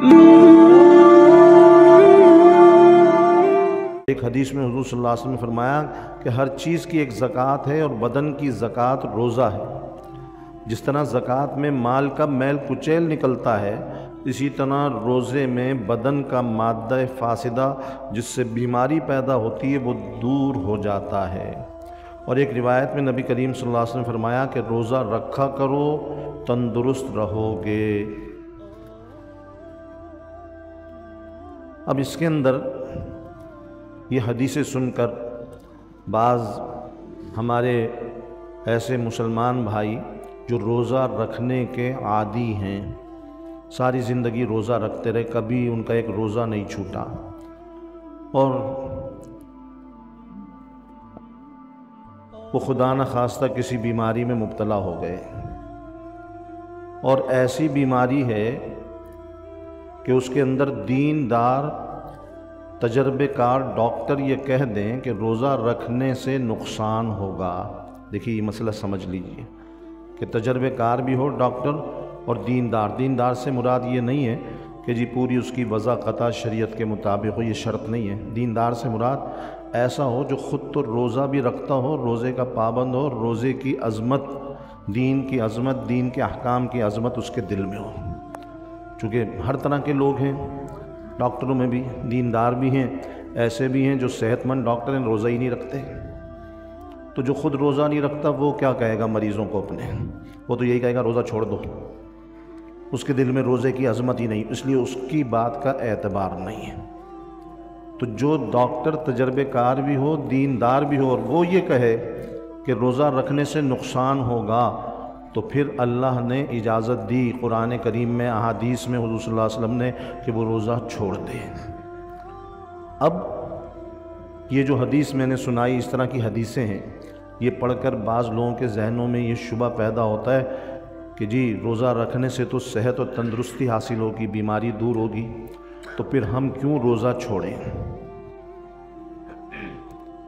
एक हदीस में हजूर सल्लल्लाहु ने फरमाया कि हर चीज़ की एक ज़क़़त है और बदन की ज़क़़त रोज़ा है। जिस तरह ज़क़़त में माल का मैल कुचैल निकलता है, इसी तरह रोज़े में बदन का मादा फासदा जिससे बीमारी पैदा होती है, वो दूर हो जाता है। और एक रिवायत में नबी करीम सल्लल्लाहु अलैहि वसल्लम ने फरमाया कि रोज़ा रखा करो, तंदुरुस्त रहोगे। अब इसके अंदर ये हदीसें सुनकर बाज़ हमारे ऐसे मुसलमान भाई जो रोज़ा रखने के आदि हैं, सारी ज़िंदगी रोज़ा रखते रहे, कभी उनका एक रोज़ा नहीं छूटा। और वो खुदा न खास्ता किसी बीमारी में मुबतला हो गए। और ऐसी बीमारी है कि उसके अंदर दीनदार, तजर्बेकार डॉक्टर ये कह दें कि रोज़ा रखने से नुकसान होगा। देखिए, ये मसला समझ लीजिए कि तजर्बेकार भी हो डॉक्टर और दीनदार। दीनदार से मुराद ये नहीं है कि जी पूरी उसकी वज़ा, कता, शरीयत के मुताबिक हो, ये शर्त नहीं है। दीनदार से मुराद ऐसा हो जो ख़ुद तो रोज़ा भी रखता हो, रोज़े का पाबंद हो, रोज़े की अज़मत, दीन की अज़मत, दीन के अहकाम की अज़मत उसके दिल में हो। चूँकि हर तरह के लोग हैं, डॉक्टरों में भी, दीनदार भी हैं, ऐसे भी हैं जो सेहतमंद डॉक्टर हैं, रोज़ा ही नहीं रखते। तो जो खुद रोज़ा नहीं रखता, वो क्या कहेगा मरीज़ों को अपने? वो तो यही कहेगा, रोज़ा छोड़ दो। उसके दिल में रोज़े की अजमत ही नहीं, इसलिए उसकी बात का एतबार नहीं है। तो जो डॉक्टर तजर्बेकार भी हो, दीनदार भी हो, और वो ये कहे कि रोज़ा रखने से नुकसान होगा तो फिर अल्लाह ने इजाज़त दी कुरान करीम में, अहादीस में, हजूर वसल्लम ने कि वो रोज़ा छोड़ दे। अब ये जो हदीस मैंने सुनाई, इस तरह की हदीसें हैं, ये पढ़कर बाज़ लोगों के जहनों में ये शुबा पैदा होता है कि जी, रोज़ा रखने से तो सेहत और तंदरुस्ती हासिल होगी, बीमारी दूर होगी तो फिर हम क्यों रोज़ा छोड़ें?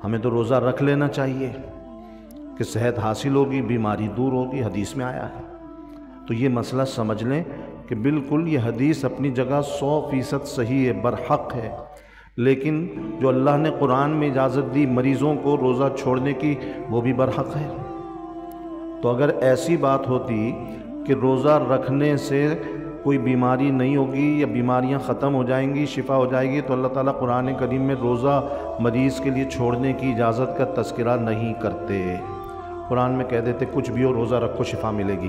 हमें तो रोज़ा रख लेना चाहिए। कि सेहत हासिल होगी, बीमारी दूर होगी, हदीस में आया है। तो ये मसला समझ लें कि बिल्कुल ये हदीस अपनी जगह सौ फ़ीसद सही है, बरहक है। लेकिन जो अल्लाह ने कुरान में इजाज़त दी मरीज़ों को रोज़ा छोड़ने की, वो भी बरहक है। तो अगर ऐसी बात होती कि रोज़ा रखने से कोई बीमारी नहीं होगी या बीमारियाँ ख़त्म हो जाएँगी, शिफा हो जाएगी तो अल्लाह ताला कुरान करीम में रोज़ा मरीज़ के लिए छोड़ने की इजाज़त का तस्करा नहीं करते। कुरान में कह देते, कुछ भी हो, रोज़ा रखो, शिफा मिलेगी।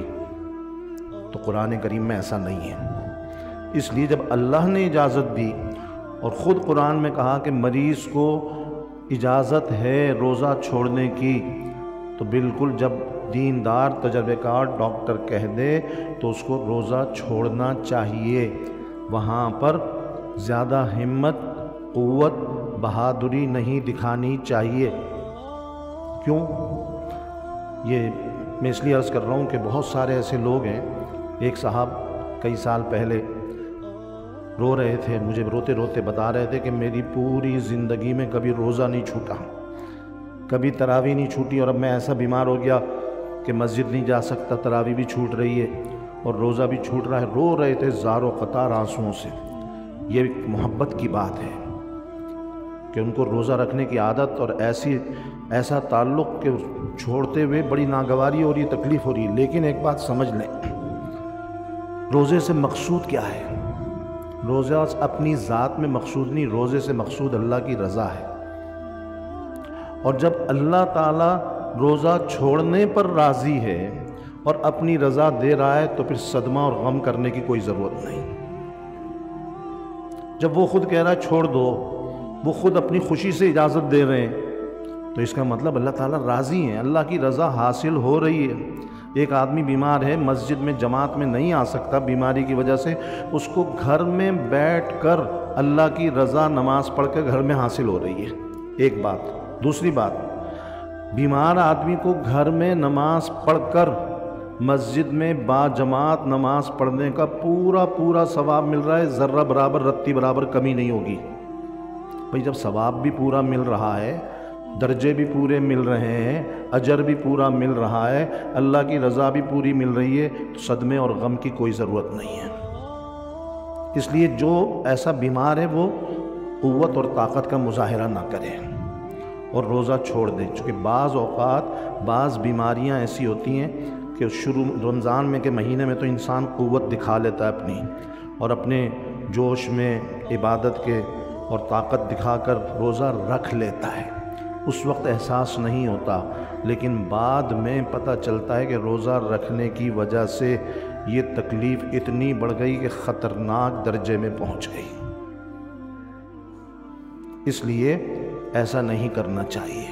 तो कुरान करीम में ऐसा नहीं है। इसलिए जब अल्लाह ने इजाज़त दी और ख़ुद कुरान में कहा कि मरीज़ को इजाज़त है रोज़ा छोड़ने की तो बिल्कुल जब दीनदार तजर्बेकार डॉक्टर कह दे तो उसको रोज़ा छोड़ना चाहिए। वहाँ पर ज़्यादा हिम्मत क़वत बहादुरी नहीं दिखानी चाहिए। क्यों? ये मैं इसलिए अर्ज़ कर रहा हूँ कि बहुत सारे ऐसे लोग हैं। एक साहब कई साल पहले रो रहे थे, मुझे रोते रोते बता रहे थे कि मेरी पूरी ज़िंदगी में कभी रोज़ा नहीं छूटा, कभी तरावी नहीं छूटी और अब मैं ऐसा बीमार हो गया कि मस्जिद नहीं जा सकता, तरावी भी छूट रही है और रोज़ा भी छूट रहा है। रो रहे थे ज़ारो कतार आंसुओं से। ये मोहब्बत की बात है कि उनको रोज़ा रखने की आदत और ऐसी, ऐसा ताल्लुक़ के छोड़ते हुए बड़ी नागवारी हो रही तकलीफ़ हो रही है। लेकिन एक बात समझ लें, रोज़े से मकसूद क्या है? रोज़ा अपनी ज़ात में मकसूद नहीं, रोज़े से मकसूद अल्लाह की रज़ा है। और जब अल्लाह ताला रोज़ा छोड़ने पर राज़ी है और अपनी रज़ा दे रहा है तो फिर सदमा और गम करने की कोई ज़रूरत नहीं। जब वो खुद कह रहा है, छोड़ दो, वो खुद अपनी खुशी से इजाज़त दे रहे हैं तो इसका मतलब अल्लाह ताला राज़ी हैं, अल्लाह की रज़ा हासिल हो रही है। एक आदमी बीमार है, मस्जिद में, जमात में नहीं आ सकता बीमारी की वजह से, उसको घर में बैठ कर अल्लाह की रज़ा नमाज़ पढ़ कर घर में हासिल हो रही है। एक बात, दूसरी बात, बीमार आदमी को घर में नमाज़ पढ़कर मस्जिद में बाजमात नमाज़ पढ़ने का पूरा पूरा सवाब मिल रहा है, ज़र्रा बराबर, रत्ती बराबर कमी नहीं होगी। भाई जब सवाब भी पूरा मिल रहा है दर्जे भी पूरे मिल रहे हैं, अजर भी पूरा मिल रहा है, अल्लाह की रज़ा भी पूरी मिल रही है तो सदमे और गम की कोई ज़रूरत नहीं है। इसलिए जो ऐसा बीमार है, वो क़वत और ताकत का मुजाहरा ना करे। और रोज़ा छोड़ दें चूँकि बाज़ अवत बाज़ बीमारियाँ ऐसी होती हैं कि शुरू, रमज़ान में के महीने में तो इंसान क़वत दिखा लेता है अपनी, और अपने जोश में, इबादत के और ताकत दिखाकर रोज़ा रख लेता है। उस वक्त एहसास नहीं होता, लेकिन बाद में पता चलता है कि रोज़ा रखने की वजह से ये तकलीफ़ इतनी बढ़ गई कि ख़तरनाक दर्जे में पहुँच गई। इसलिए ऐसा नहीं करना चाहिए।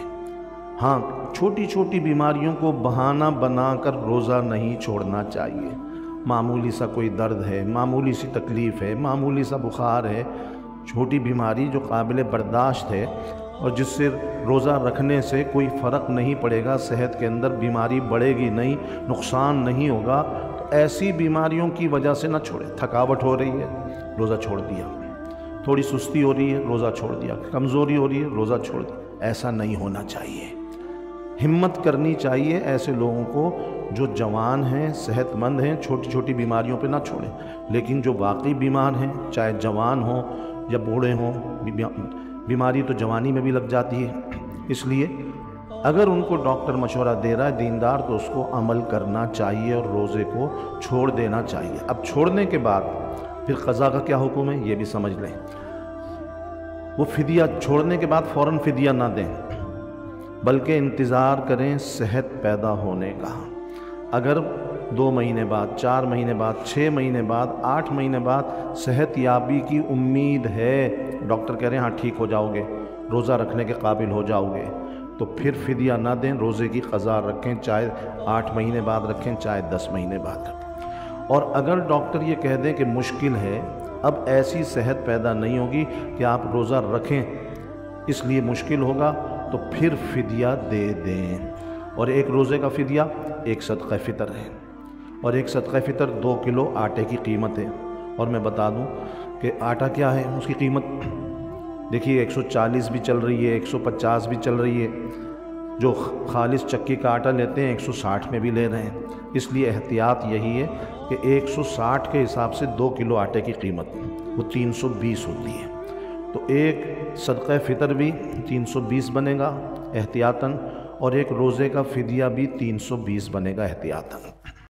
हाँ छोटी छोटी बीमारियों को बहाना बनाकर रोज़ा नहीं छोड़ना चाहिए। मामूली सा कोई दर्द है, मामूली सी तकलीफ़ है, मामूली सा बुखार है, छोटी बीमारी जो काबिल बर्दाश्त है और जिससे रोज़ा रखने से कोई फ़र्क नहीं पड़ेगा, सेहत के अंदर बीमारी बढ़ेगी नहीं, नुकसान नहीं होगा तो ऐसी बीमारियों की वजह से ना छोड़े। थकावट हो रही है, रोज़ा छोड़ दिया। थोड़ी सुस्ती हो रही है, रोज़ा छोड़ दिया। कमज़ोरी हो रही है, रोज़ा छोड़ दिया। ऐसा नहीं होना चाहिए। हिम्मत करनी चाहिए ऐसे लोगों को जो जवान हैं, सेहतमंद हैं छोटी छोटी बीमारियों पे ना छोड़ें। लेकिन जो वाकई बीमार हैं, चाहे जवान हों या बूढ़े हों बीमारी तो जवानी में भी लग जाती है। इसलिए अगर उनको डॉक्टर मशवरा दे रहा है, दीनदार तो उसको अमल करना चाहिए और रोज़े को छोड़ देना चाहिए। अब छोड़ने के बाद फिर क़ज़ा का क्या हुक्म है, ये भी समझ लें। वो फिदिया छोड़ने के बाद फ़ौर फिदिया ना दें, बल्कि इंतज़ार करें सेहत पैदा होने का। अगर दो महीने बाद, चार महीने बाद छः महीने बाद, आठ महीने बाद सेहत याबी की उम्मीद है डॉक्टर कह रहे हैं हाँ ठीक हो जाओगे, रोज़ा रखने के काबिल हो जाओगे। तो फिर फिदिया ना दें, रोज़े की क़ज़ा रखें, चाहे आठ महीने बाद रखें, चाहे दस महीने बाद और अगर डॉक्टर ये कह दें कि मुश्किल है, अब ऐसी सेहत पैदा नहीं होगी कि आप रोज़ा रखें, इसलिए मुश्किल होगा तो फिर फिदिया दे दें। और एक रोज़े का फिदिया, एक सदक़ फ़ितर है। और एक सदक़ फ़ितर दो किलो आटे की कीमत है। और मैं बता दूँ कि आटा क्या है, उसकी कीमत, देखिए 140 भी चल रही है 150 भी चल रही है। जो खालिश चक्की का आटा लेते हैं 160 में भी ले रहे हैं। इसलिए एहतियात यही है कि 160 के हिसाब से दो किलो आटे की कीमत, वो 320 होती है। तो एक सदक़ फ़ितर भी 320 बनेगा एहतियातन, और एक रोज़े का फ़िदिया भी 320 बनेगा एहतियातन।